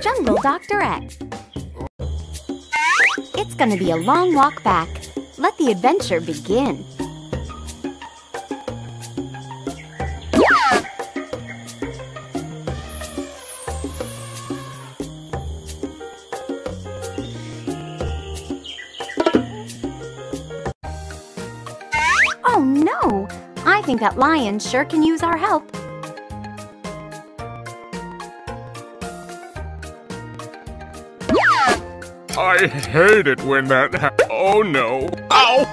Jungle Dr. X. It's gonna be a long walk back. Let the adventure begin. Oh no! I think that lion sure can use our help. I hate it when that ha- Oh no. Ow!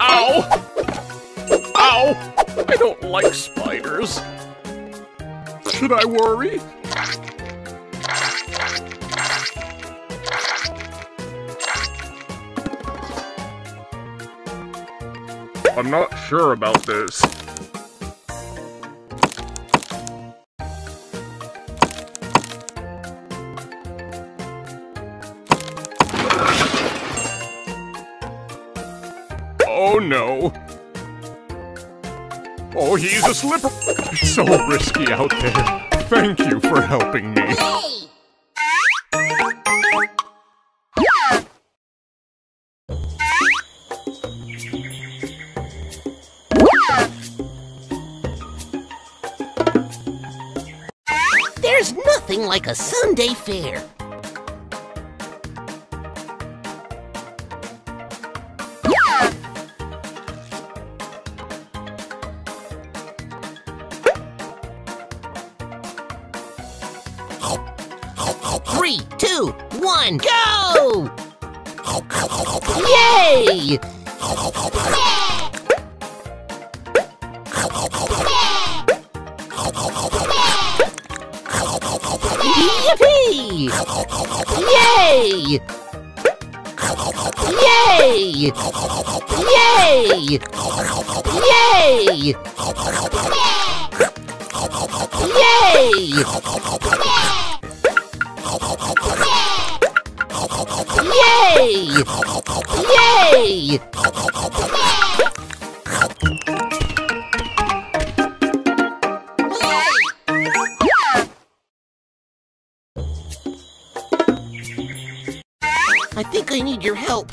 Ow! Ow! I don't like spiders. Should I worry? I'm not sure about this. No. Oh, he's a slipper. So risky out there. Thank you for helping me. There's nothing like a Sunday fair. Three, two, one, go! Yay! Yippee! Yay! Yay! Yay! Yay! Yay! Yay! Yay! I think I need your help.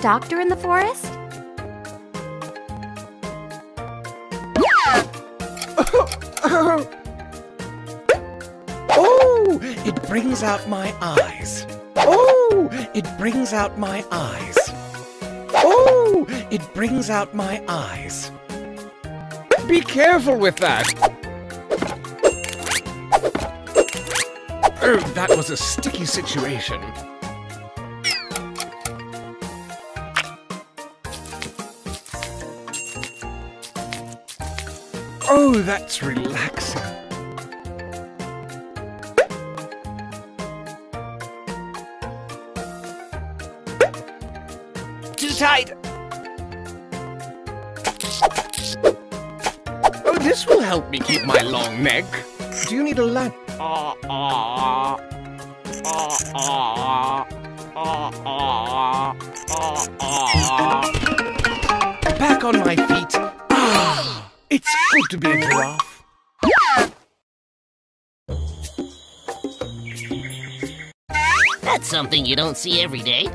Doctor in the forest? Oh, it brings out my eyes. Oh, it brings out my eyes. Oh, it brings out my eyes. Be careful with that. Oh, that was a sticky situation. Oh, that's relaxing. Too tight. Oh, this will help me keep my long neck. Do you need a lamp? Back on my feet. Ah, it's good to be a giraffe. That's something you don't see every day.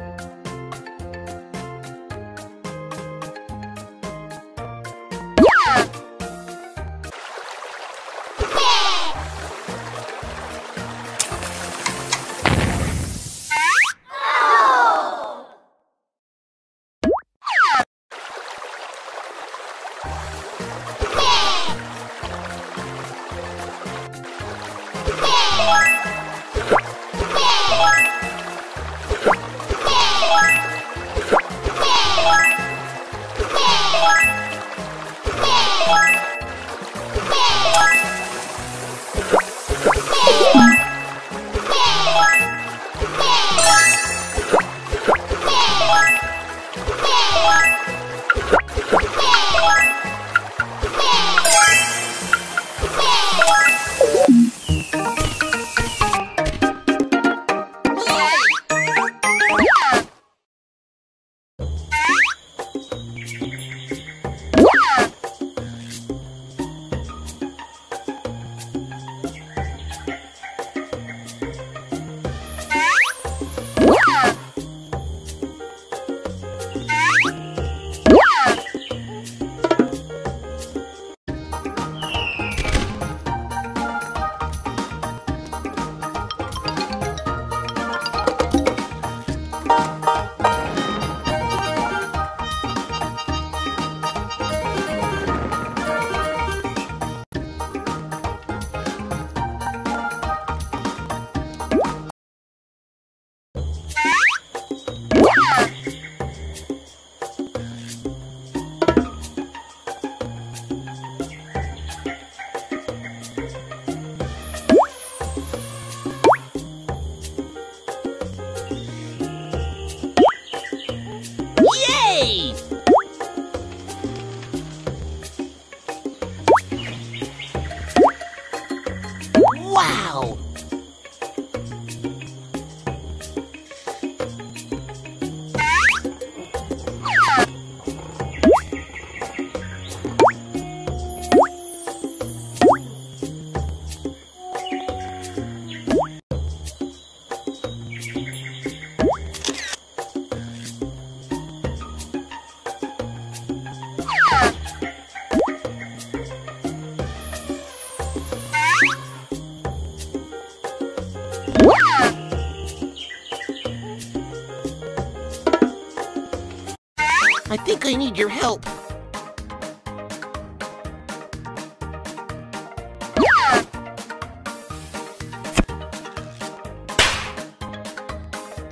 Really need your help.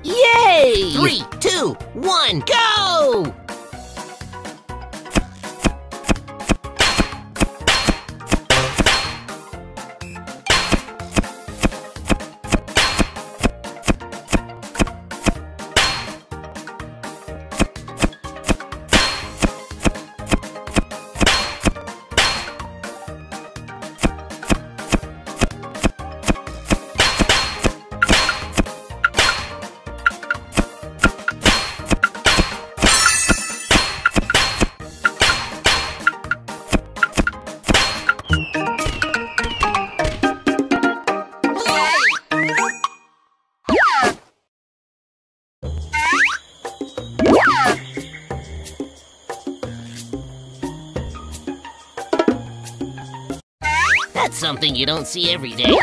Yay! Three, two, one, go! Something you don't see every day.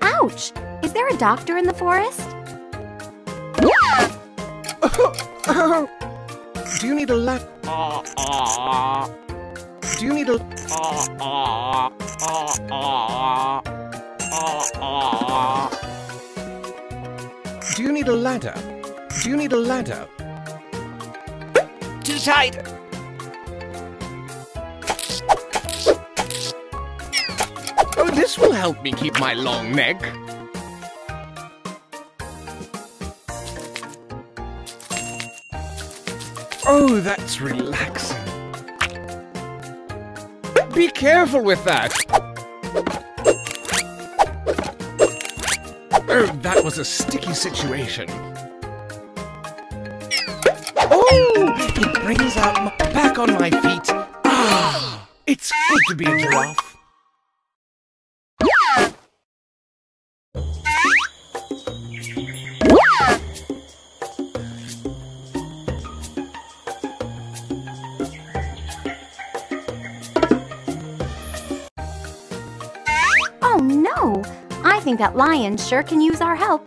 Ouch! Is there a doctor in the forest? Do you need a lap? Do you need a... Do you need a ladder? Do you need a ladder? Too tight! Oh, this will help me keep my long neck. Oh, that's relaxing. Be careful with that. Oh, that was a sticky situation. Oh, it brings out my back on my feet. Ah, it's good to be a giraffe. Oh no! I think that lion sure can use our help.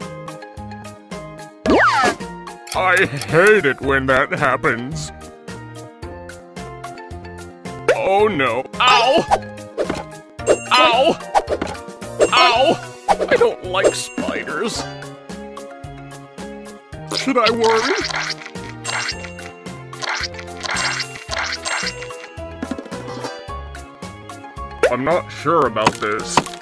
I hate it when that happens. Oh no. Ow! Ow! Ow! I don't like spiders. Should I worry? I'm not sure about this.